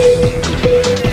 Música